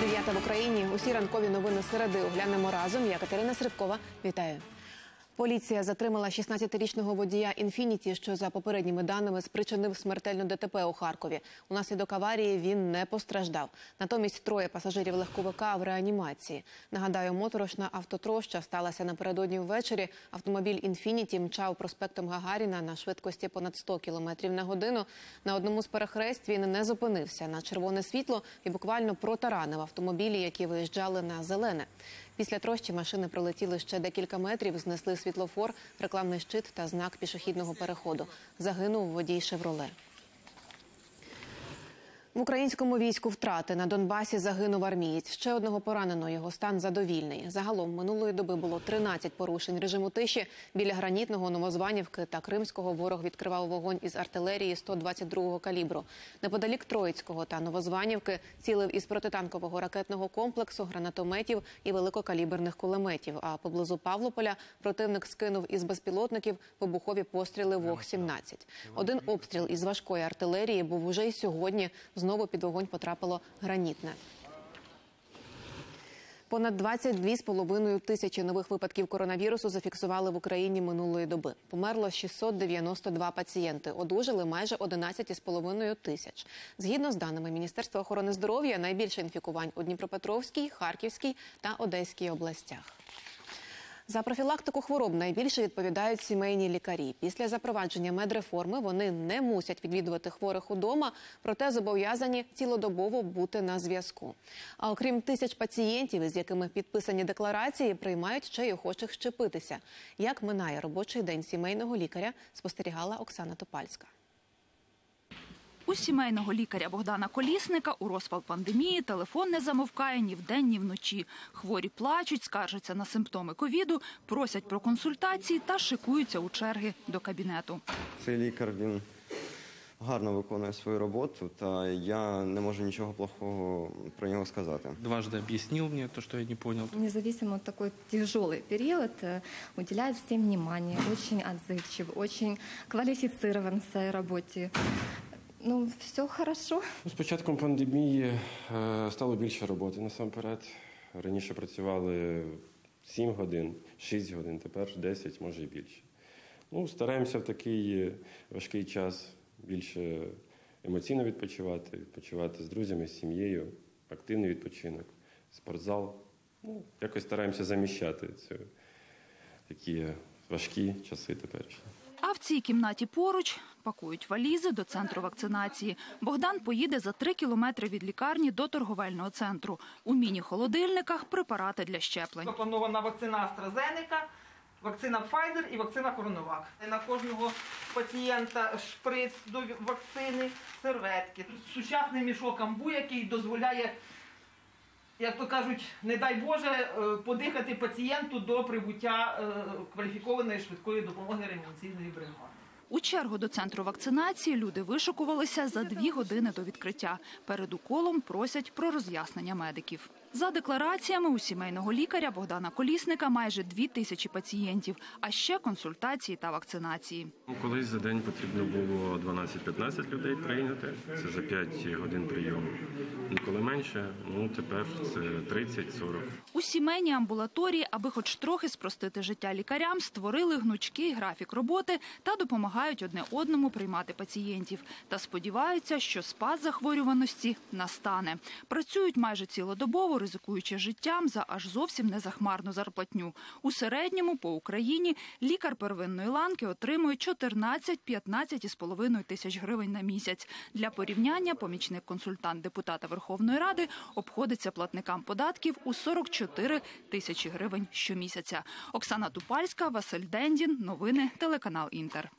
Дев'ята в Україні. Усі ранкові новини середи оглянемо разом. Я Катерина Сривкова. Вітаю. Поліція затримала 16-річного водія «Інфініті», що за попередніми даними спричинив смертельну ДТП у Харкові. Унаслідок аварії він не постраждав. Натомість троє пасажирів легковика в реанімації. Нагадаю, моторошна автотроща сталася напередодні ввечері. Автомобіль «Інфініті» мчав проспектом Гагаріна на швидкості понад 100 км на годину. На одному з перехресть він не зупинився на червоне світло і буквально протаранив автомобілі, які виїжджали на зелене. Після трощі машини пролетіли ще декілька метрів, знесли світлофор, рекламний щит та знак пішохідного переходу. Загинув водій «Шевроле». В українському війську втрати на Донбасі загинув армієць. Ще одного поранено. Його стан задовільний. Загалом минулої доби було 13 порушень режиму тиші. Біля гранітного Новозванівки та Кримського ворог відкривав вогонь із артилерії 122-го калібру. Неподалік Троїцького та Новозванівки цілив із протитанкового ракетного комплексу, гранатометів і великокаліберних кулеметів. А поблизу Павлополя противник скинув із безпілотників вибухові постріли ВОГ-17. Один обстріл із важкої артилерії був уже й сьогодні. Знову під вогонь потрапило гранітне. Понад 22,5 тисячі нових випадків коронавірусу зафіксували в Україні минулої доби. Померло 692 пацієнти. Одужали майже 11,5 тисяч. Згідно з даними Міністерства охорони здоров'я, найбільше інфікувань у Дніпропетровській, Харківській та Одеській областях. За профілактику хвороб найбільше відповідають сімейні лікарі. Після запровадження медреформи вони не мусять відвідувати хворих удома, проте зобов'язані цілодобово бути на зв'язку. А окрім тисяч пацієнтів, із якими підписані декларації, приймають ще й охочих щепитися. Як минає робочий день сімейного лікаря, спостерігала Оксана Топальська. У сімейного лікаря Богдана Колісника у розпал пандемії телефон не замовкає ні вдень, ні вночі. Хворі плачуть, скаржаться на симптоми ковіду, просять про консультації та шикуються у черги до кабінету. Цей лікар він гарно виконує свою роботу, та я не можу нічого плохого про нього сказати. Дважды объяснил мне то, что я не понял. Независимо от такой тяжелый период, э, уделяет всем внимание, очень отзывчив, очень квалифицирован в своей работе. Ну, все хорошо. Ну, З початком пандемії е, стало більше роботи насамперед. Раніше працювали 7 годин, 6 годин, тепер 10, може і більше. Ну, стараємося в такий е, важкий час більше емоційно відпочивати, відпочивати з друзями, з сім'єю, активний відпочинок, спортзал. Ну, якось стараємося заміщати ці такі важкі часи теперішні. А в цій кімнаті поруч пакують валізи до центру вакцинації. Богдан поїде за три кілометри від лікарні до торговельного центру. У міні-холодильниках препарати для щеплень. Запланована вакцина AstraZeneca, вакцина Pfizer і вакцина Коронавак. На кожного пацієнта шприц до вакцини, серветки. Сучасний мішок амбу, який дозволяє, як то кажуть, не дай Боже, е, подихати пацієнту до прибуття е, кваліфікованої швидкої допомоги реанімаційної бригади. У чергу до центру вакцинації люди вишикувалися за дві години до відкриття. Перед уколом просять про роз'яснення медиків. За деклараціями у сімейного лікаря Богдана Колісника майже дві тисячі пацієнтів, а ще консультації та вакцинації. Ну, Колись за день потрібно було 12-15 людей прийняти. Це за 5 годин прийому. Ніколи менше, ну тепер це 30-40. У сімейній амбулаторії, аби хоч трохи спростити життя лікарям, створили гнучкий графік роботи та допомагають одне одному приймати пацієнтів. Та сподіваються, що спад захворюваності настане. Працюють майже цілодобово, ризикуючи життям за аж зовсім незахмарну зарплатню. У середньому по Україні лікар первинної ланки отримує 14-15 із половиною тисяч гривень на місяць. Для порівняння помічник-консультант депутата Верховної Ради обходиться платникам податків у 44 тисячі гривень щомісяця. Оксана Тупальська, Василь Дендін. Новини телеканал Інтер.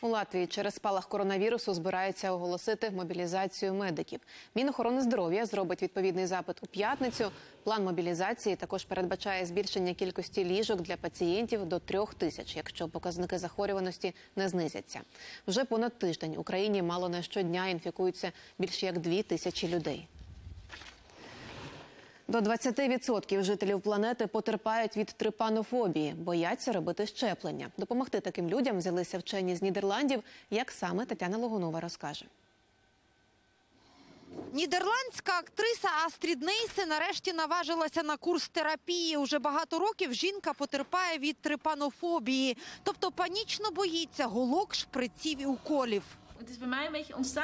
У Латвії через спалах коронавірусу збираються оголосити мобілізацію медиків. Мінохорони здоров'я зробить відповідний запит у п'ятницю. План мобілізації також передбачає збільшення кількості ліжок для пацієнтів до трьох тисяч, якщо показники захворюваності не знизяться. Вже понад тиждень Україні мало не щодня інфікуються більше як дві тисячі людей. До 20% жителів планети потерпають від трипанофобії, бояться робити щеплення. Допомогти таким людям взялися вчені з Нідерландів. Як саме Тетяна Логунова розкаже. Нідерландська актриса Астрід Нейсе нарешті наважилася на курс терапії. Уже багато років жінка потерпає від трипанофобії, тобто панічно боїться голок, шприців і уколів.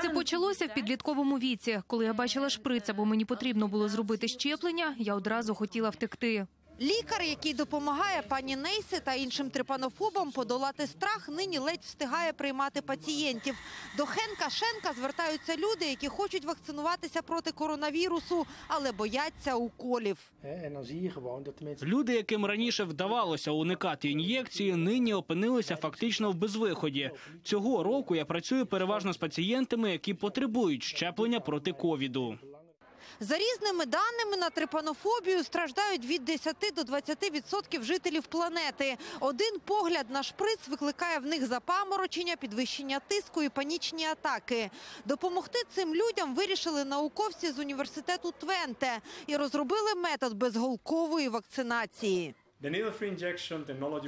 Це почалося в підлітковому віці. Коли я бачила шприц, бо мені потрібно було зробити щеплення, я одразу хотіла втекти. Лікар, який допомагає пані Нейсе та іншим трипанофобам подолати страх, нині ледь встигає приймати пацієнтів. До Хенка Шенка звертаються люди, які хочуть вакцинуватися проти коронавірусу, але бояться уколів. Люди, яким раніше вдавалося уникати ін'єкції, нині опинилися фактично в безвиході. Цього року я працюю переважно з пацієнтами, які потребують щеплення проти ковіду. За різними даними на трипанофобію страждають від 10 до 20% жителів планети. Один погляд на шприц викликає в них запаморочення, підвищення тиску і панічні атаки. Допомогти цим людям вирішили науковці з університету Твенте і розробили метод безголкової вакцинації.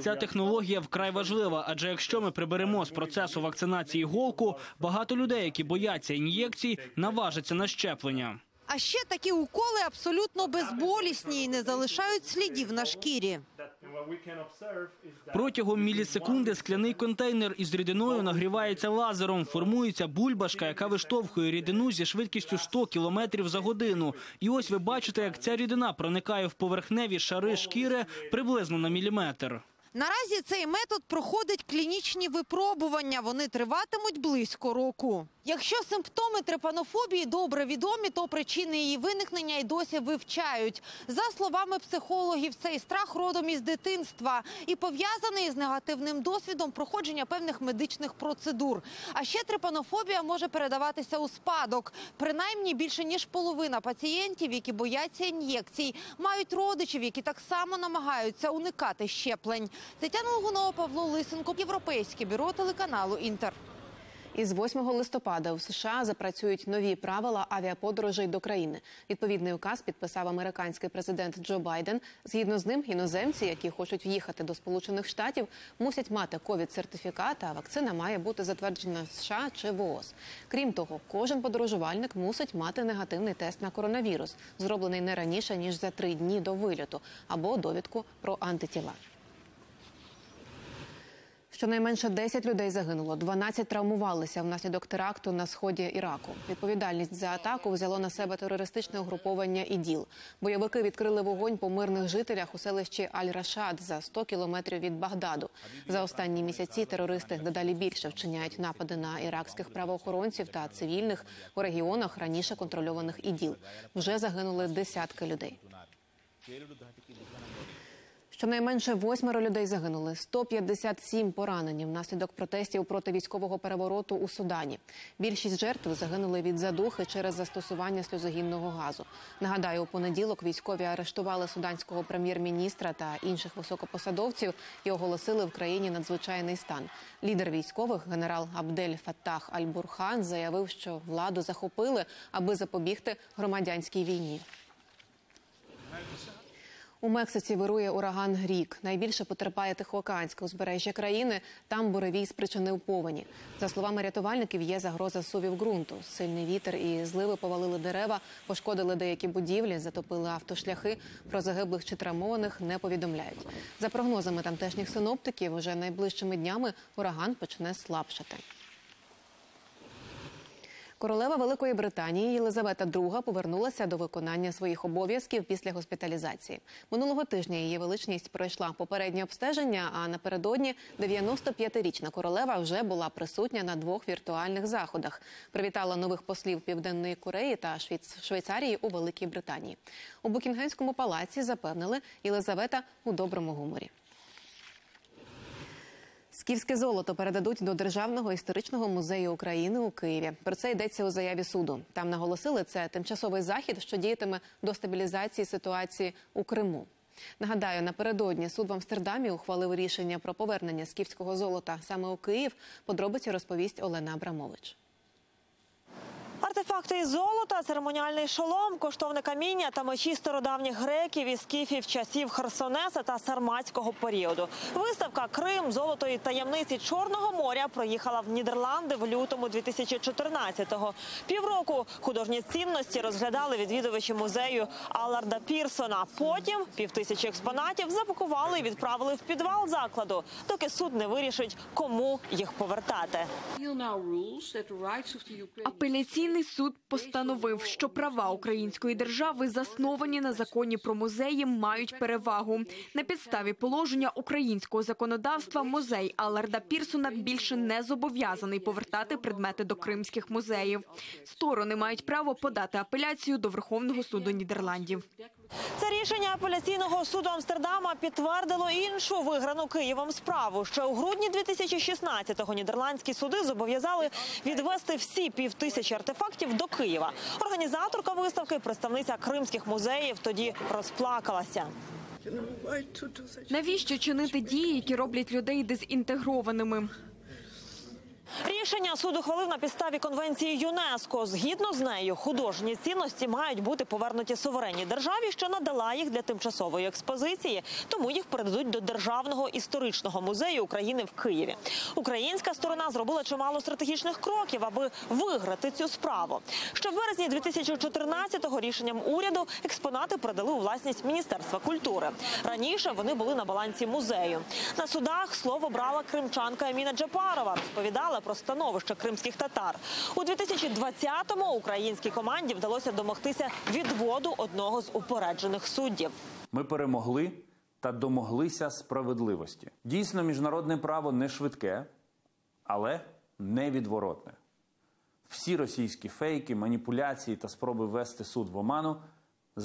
Ця технологія вкрай важлива, адже якщо ми приберемо з процесу вакцинації голку, багато людей, які бояться ін'єкцій, наважаться на щеплення. А ще такі уколи абсолютно безболісні і не залишають слідів на шкірі. Протягом мілісекунди скляний контейнер із рідиною нагрівається лазером. Формується бульбашка, яка виштовхує рідину зі швидкістю 100 км за годину. І ось ви бачите, як ця рідина проникає в поверхневі шари шкіри приблизно на міліметр. Наразі цей метод проходить клінічні випробування. Вони триватимуть близько року. Якщо симптоми трепанофобії добре відомі, то причини її виникнення й досі вивчають. За словами психологів, цей страх родом із дитинства і пов'язаний з негативним досвідом проходження певних медичних процедур. А ще трепанофобія може передаватися у спадок. Принаймні більше ніж половина пацієнтів, які бояться ін'єкцій, мають родичів, які так само намагаються уникати щеплень. Тетяна Лугунова, Павло Лисенко, Європейське бюро телеканалу Інтер. Із 8 листопада в США запрацюють нові правила авіаподорожей до країни. Відповідний указ підписав американський президент Джо Байден. Згідно з ним, іноземці, які хочуть в'їхати до Сполучених Штатів, мусять мати ковід-сертифікат, а вакцина має бути затверджена США чи ВООЗ. Крім того, кожен подорожувальник мусить мати негативний тест на коронавірус, зроблений не раніше ніж за три дні до вильоту, або довідку про антитіла. Щонайменше 10 людей загинуло, 12 травмувалися внаслідок теракту на сході Іраку. Відповідальність за атаку взяло на себе терористичне угруповання іділ. Бойовики відкрили вогонь по мирних жителях у селищі Аль-Рашад за 100 кілометрів від Багдаду. За останні місяці терористи дедалі більше вчиняють напади на іракських правоохоронців та цивільних у регіонах раніше контрольованих іділ. Вже загинули десятки людей. Щонайменше восьмеро людей загинули, 157 поранені внаслідок протестів проти військового перевороту у Судані. Більшість жертв загинули від задухи через застосування сльозогінного газу. Нагадаю, у понеділок військові арештували суданського прем'єр-міністра та інших високопосадовців і оголосили в країні надзвичайний стан. Лідер військових, генерал Абдель Фаттах Аль-Бурхан, заявив, що владу захопили, аби запобігти громадянській війні. У Мексиці вирує ураган Рік. Найбільше потерпає Тихоокеанське узбережжя країни. Там буревій спричинив повені. За словами рятувальників, є загроза сувів ґрунту. Сильний вітер і зливи повалили дерева, пошкодили деякі будівлі, затопили автошляхи. Про загиблих чи травмованих не повідомляють. За прогнозами тамтешніх синоптиків, уже найближчими днями ураган почне слабшати. Королева Великої Британії Єлизавета II повернулася до виконання своїх обов'язків після госпіталізації. Минулого тижня її величність пройшла попереднє обстеження. А напередодні 95-річна королева вже була присутня на двох віртуальних заходах. Привітала нових послів Південної Кореї та Швейцарії у Великій Британії. У Букінгемському палаці запевнили Єлизавета у доброму гуморі. Скіфське золото передадуть до Державного історичного музею України у Києві. Про це йдеться у заяві суду. Там наголосили, це тимчасовий захід, що діятиме до стабілізації ситуації у Криму. Нагадаю, напередодні суд в Амстердамі ухвалив рішення про повернення скіфського золота саме у Київ. Подробиці розповість Олена Абрамович. Артефакти із золота, церемоніальний шолом, коштовне каміння та мечі стародавніх греків і скіфів часів Херсонеса та Сарматського періоду. Виставка Крим, золото і таємниці Чорного моря проїхала в Нідерланди в лютому 2014-го. Півроку художні цінності розглядали відвідувачі музею Алларда Пірсона. Потім півтисячі експонатів запакували і відправили в підвал закладу, доки суд не вирішить, кому їх повертати. Апеляційний суд постановив, що права української держави, засновані на законі про музеї, мають перевагу. На підставі положення українського законодавства музей Алларда Пірсона більше не зобов'язаний повертати предмети до кримських музеїв. Сторони мають право подати апеляцію до Верховного суду Нідерландів. Це рішення апеляційного суду Амстердама підтвердило іншу виграну Києвом справу. Ще у грудні 2016-го нідерландські суди зобов'язали відвести всі півтисячі артефактів до Києва. Організаторка виставки, представниця кримських музеїв, тоді розплакалася. Навіщо чинити дії, які роблять людей дезінтегрованими? Рішення суд ухвалив на підставі конвенції ЮНЕСКО. Згідно з нею, художні цінності мають бути повернуті суверенній державі, що надала їх для тимчасової експозиції. Тому їх передадуть до державного історичного музею України в Києві. Українська сторона зробила чимало стратегічних кроків, аби виграти цю справу. Ще в березні 2014-го рішенням уряду експонати передали у власність Міністерства культури. Раніше вони були на балансі музею. На судах слово брала кримчанка Еміна Джапарова. Розповідала про становище кримських татар. У 2020-му українській команді вдалося домогтися відводу одного з упереджених суддів. Ми перемогли та домоглися справедливості. Дійсно, міжнародне право не швидке, але невідворотне. Всі російські фейки, маніпуляції та спроби ввести суд в оману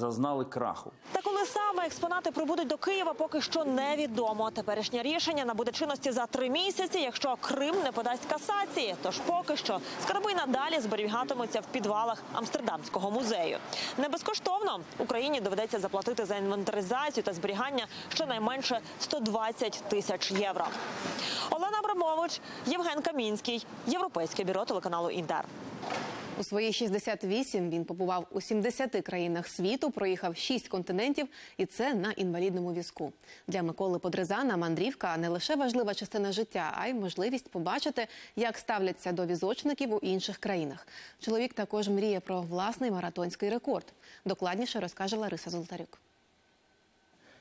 зазнали краху. Та коли саме експонати прибудуть до Києва, поки що невідомо. Теперішнє рішення набуде чинності за три місяці, якщо Крим не подасть касації. Тож поки що скарби надалі зберігатимуться в підвалах Амстердамського музею. Не безкоштовно Україні доведеться заплатити за інвентаризацію та зберігання щонайменше 120 тисяч євро. Олена Абрамович, Євген Камінський, Європейське бюро телеканалу Інтер. У свої 68 він побував у 70 країнах світу, проїхав 6 континентів, і це на інвалідному візку. Для Миколи Подрезана мандрівка не лише важлива частина життя, а й можливість побачити, як ставляться до візочників у інших країнах. Чоловік також мріє про власний маратонський рекорд. Докладніше розкаже Лариса Золотарюк.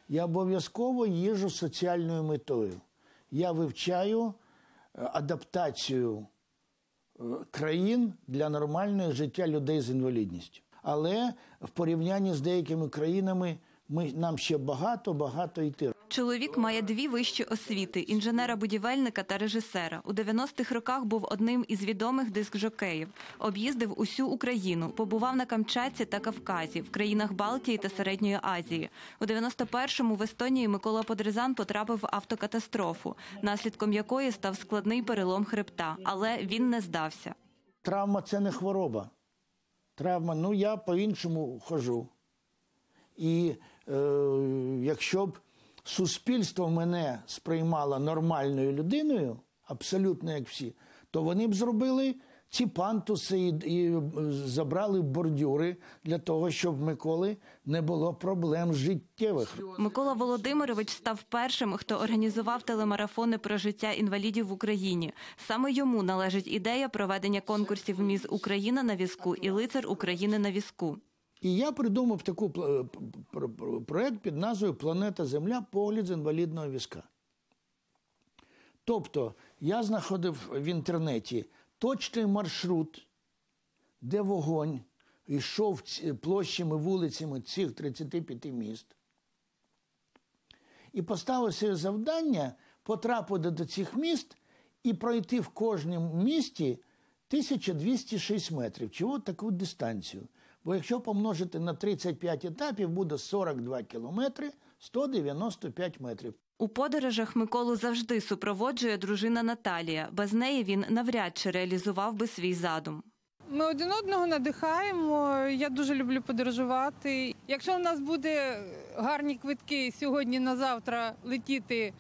Я обов'язково їжу соціальною метою. Я вивчаю е, адаптацію країн для нормального життя людей з інвалідністю. Але в порівнянні з деякими країнами ми, нам ще багато, багато йти. Чоловік має дві вищі освіти: інженера-будівельника та режисера. У 90-х роках був одним із відомих диск-жокеїв. Об'їздив усю Україну, побував на Камчатці та Кавказі, в країнах Балтії та Середньої Азії. У 91-му в Естонії Микола Подрезан потрапив в автокатастрофу, наслідком якої став складний перелом хребта, але він не здався. Травма це не хвороба. Травма, ну я по-іншому хожу. І е, якщо б суспільство мене сприймало нормальною людиною, абсолютно як всі, то вони б зробили ці пантуси і, і забрали бордюри для того, щоб Миколи не було проблем життєвих. Микола Володимирович став першим, хто організував телемарафони про життя інвалідів в Україні. Саме йому належить ідея проведення конкурсів Міз Україна на візку і лицар України на візку. І я придумав пр- пр- проект під назвою Планета Земля погляд з інвалідного візка. Тобто я знаходив в інтернеті точний маршрут, де вогонь йшов площами, вулицями цих 35 міст. І поставив собі завдання потрапити до цих міст і пройти в кожному місті 1206 метрів. Чого таку дистанцію? Бо якщо помножити на 35 етапів, буде 42 кілометри 195 метрів. У подорожах Миколу завжди супроводжує дружина Наталія. Без неї він навряд чи реалізував би свій задум. Ми один одного надихаємо. Я дуже люблю подорожувати. Якщо у нас буде гарні квитки сьогодні на завтра летіти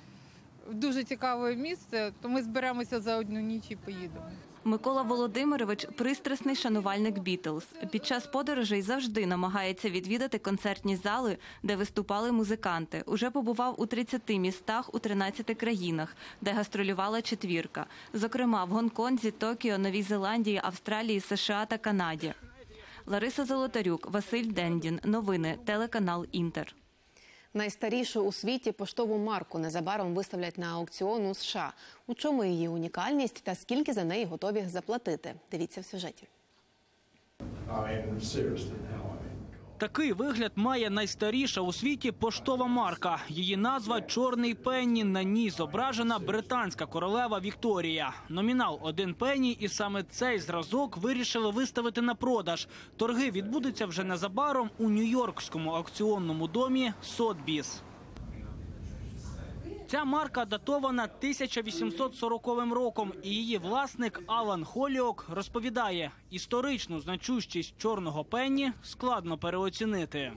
в дуже цікаве місце, то ми зберемося за одну ніч і поїдемо. Микола Володимирович пристрасний шанувальник Бітлз. Під час подорожей завжди намагається відвідати концертні зали, де виступали музиканти. Уже побував у 30 містах у 13 країнах, де гастролювала четвірка. Зокрема, в Гонконзі, Токіо, Новій Зеландії, Австралії, США та Канаді. Лариса Золотарюк, Василь Дендін. Новини. Телеканал Інтер. Найстарішу у світі поштову марку незабаром виставлять на аукціон у США. У чому її унікальність та скільки за неї готові заплатити? Дивіться в сюжеті. Такий вигляд має найстаріша у світі поштова марка. Її назва Чорний пенні. На ній зображена британська королева Вікторія. Номінал один пенні, і саме цей зразок вирішили виставити на продаж. Торги відбудуться вже незабаром у нью-йоркському аукціонному домі Сотбіс. Ця марка датована 1840 роком, і її власник Алан Холіок розповідає, історичну значущість чорного пенні складно переоцінити.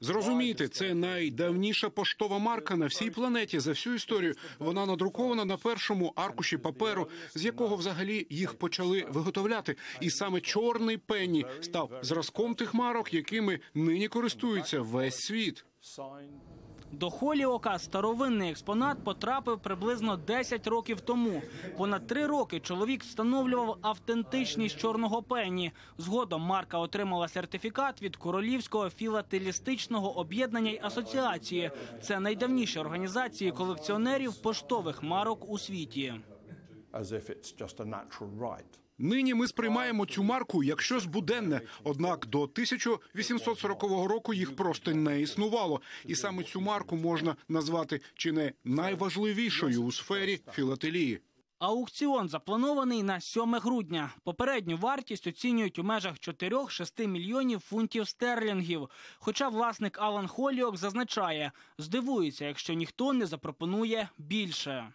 Зрозумійте, це найдавніша поштова марка на всій планеті за всю історію. Вона надрукована на першому аркуші паперу, з якого взагалі їх почали виготовляти. І саме чорний пенні став зразком тих марок, якими нині користується весь світ. До Холіока старовинний експонат потрапив приблизно 10 років тому. Понад три роки чоловік встановлював автентичність чорного пенні. Згодом марка отримала сертифікат від Королівського філателістичного об'єднання й асоціації. Це найдавніші організації колекціонерів поштових марок у світі. Нині ми сприймаємо цю марку як щось буденне. Однак до 1840 року їх просто не існувало, і саме цю марку можна назвати чи не найважливішою у сфері філателії. Аукціон запланований на 7 грудня. Попередню вартість оцінюють у межах 4-6 мільйонів фунтів стерлінгів. Хоча власник Алан Холіок зазначає, здивується, якщо ніхто не запропонує більше.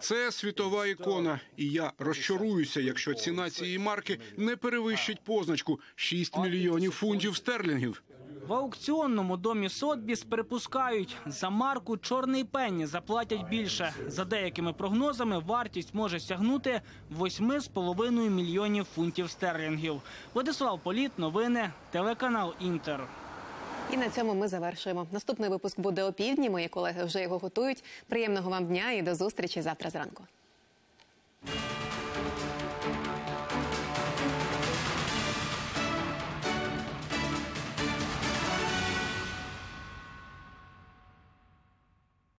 Це світова ікона, і я розчаруюся, якщо ціна цієї марки не перевищить позначку 6 мільйонів фунтів стерлінгів. В аукціонному домі Сотбіс припускають, за марку чорний пенні заплатять більше. За деякими прогнозами вартість може сягнути 8,5 мільйонів фунтів стерлінгів. Владислав Політ, новини, телеканал Інтер. І на цьому ми завершуємо. Наступний випуск буде о півдні. Мої колеги вже його готують. Приємного вам дня і до зустрічі завтра зранку.